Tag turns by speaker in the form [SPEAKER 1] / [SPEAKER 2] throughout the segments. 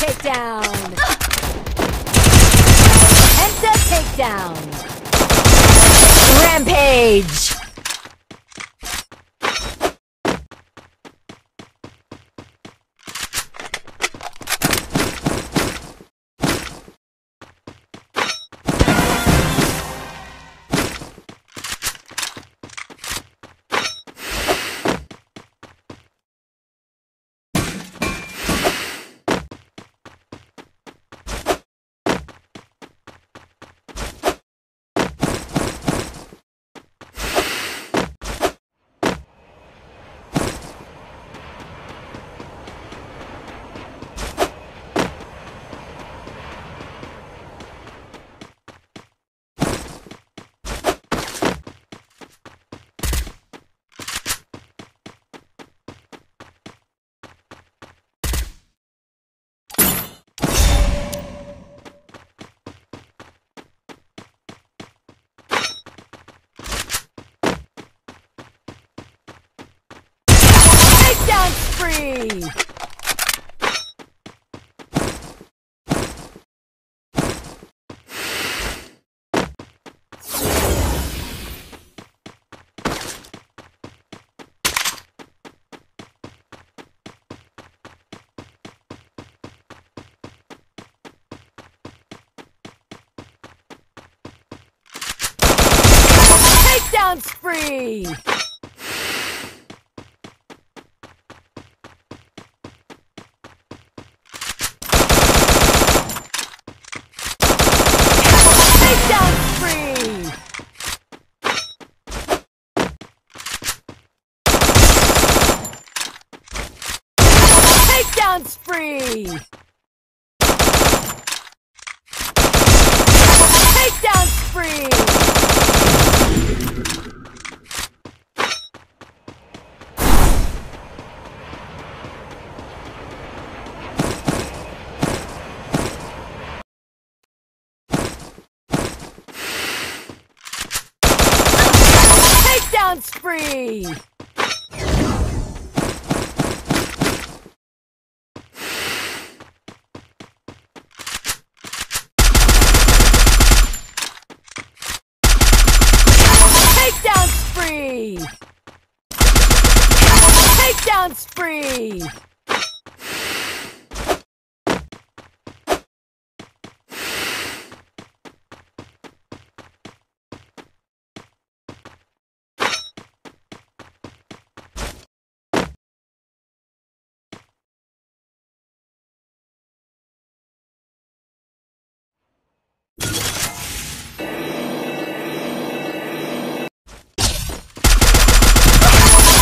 [SPEAKER 1] Takedown. Penta takedown. Rampage. victory! Takedown spree! Takedown spree. Takedown spree. Takedown spree. free!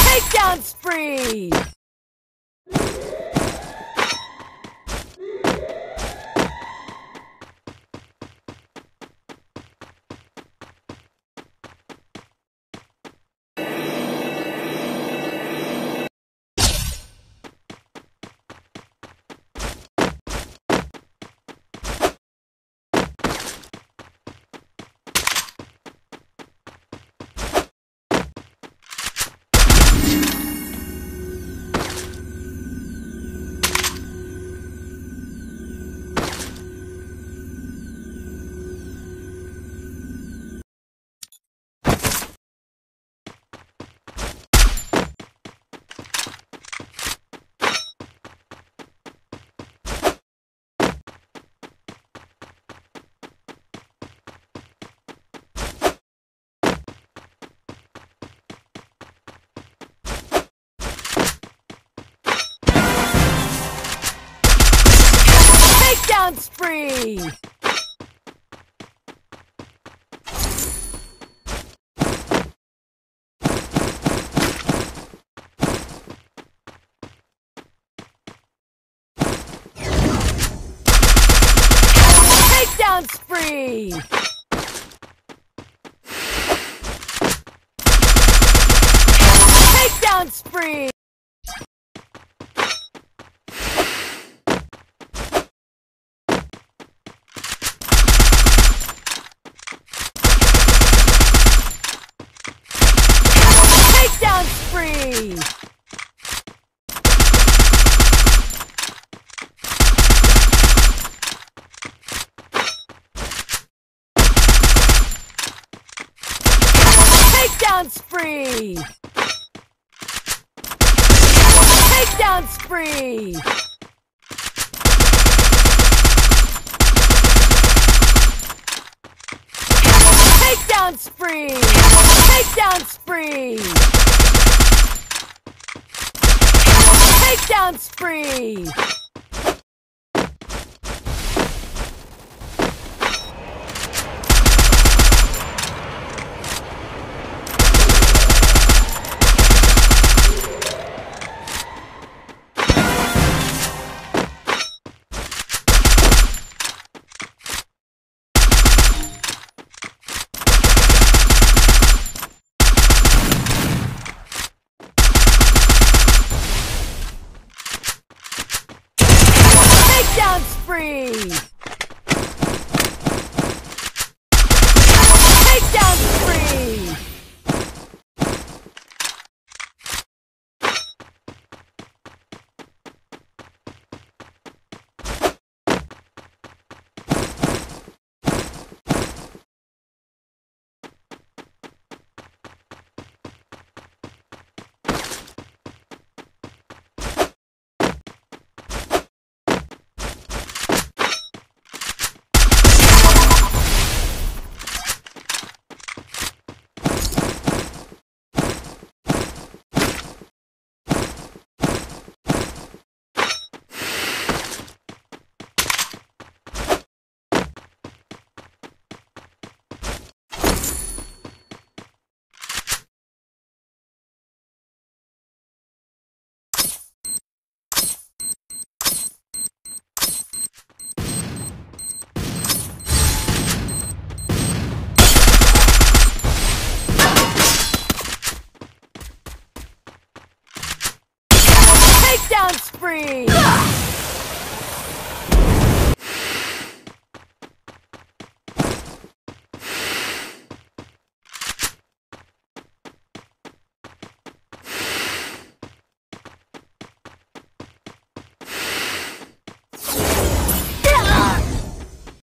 [SPEAKER 1] Takedown spree! Hunt spree! Spree! Takedown spree! Takedown spree! Takedown spree! Takedown spree! Takedown spree! Dance free.